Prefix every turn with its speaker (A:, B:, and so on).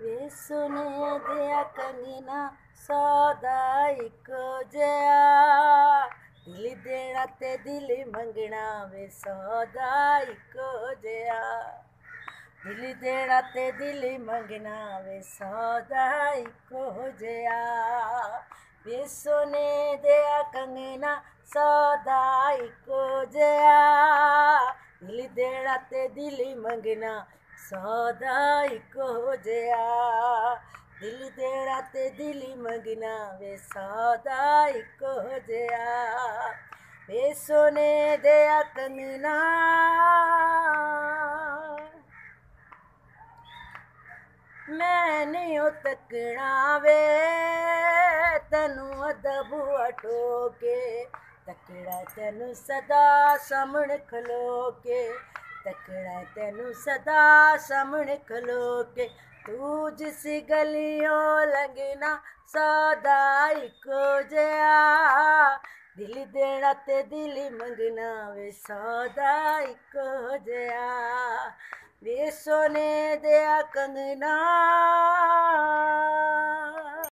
A: ਵੇ ਸੁਨੇ ਦਿਆ ਕੰਗਨਾ ਸੌਦਾ ਇੱਕੋ ਜਿਆ ਦਿਲ ਦੇਣਾ ਤੇ ਦਿਲ ਮੰਗਣਾ ਵੇ ਸੌਦਾ ਇੱਕੋ ਜਿਆ ਦਿਲ ਦੇਣਾ ਤੇ ਦਿਲ ਮੰਗਣਾ ਵੇ ਸੌਦਾ ਇੱਕੋ ਜਿਆ ਵੇ ਸੋਨੇ ਦਿਆ ਕੰਗਨਾ ਸੌਦਾ ਇੱਕੋ ਜਿਹਾ। ਦਿਲ ਦੇਣਾ ਤੇ ਦਿਲ ਮੰਗਣਾ ਸੌਦਾ ਇੱਕੋ ਜਿਹਾ ਦਿਲ ਦੇਣਾ ਤੇ ਦਿਲ ਮੰਗਣਾ ਵੇ, ਸੌਦਾ ਇੱਕੋ ਜਿਹਾ ਵੇ ਸੋਨੇ ਦਿਆ ਕੰਗਨਾ ਮੈਂ ਨਹੀਂ ਉਹ ਤੱਕਣਾ ਵੇ, ਤੈਨੂੰ ਅਦਬ ਅਟੋਕੇ ਤੱਕੜਾ ਤੈਨੂੰ ਸਦਾ ਸਾਹਮਣੇ ਖਲੋ ਕੇ। ਤੱਕੜਾ ਤੈਨੂੰ ਸਦਾ ਸਾਹਮਣੇ ਖਲੋ ਕੇ ਤੂੰ ਜਿਸ ਗਲੀਓਂ ਲੰਘਣਾ ਸਦਾ ਇੱਕੋ ਜਿਹਾ। ਦਿਲ ਦੇਣਾ ਤੇ ਦਿਲ ਮੰਗਣਾ ਵੇ ਸਦਾ ਇੱਕੋ ਜਿਹਾ। ਵੇ ਸੋਨੇ ਦਿਆ ਕੰਗਨਾ